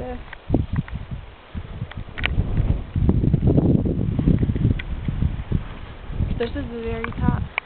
there. This is the very top.